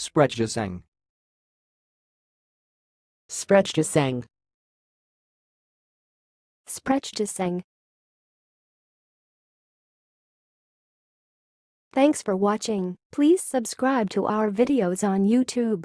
Sprechgesang. Sprechgesang. Sprechgesang. Thanks for watching. Please subscribe to our videos on YouTube.